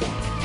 Bye.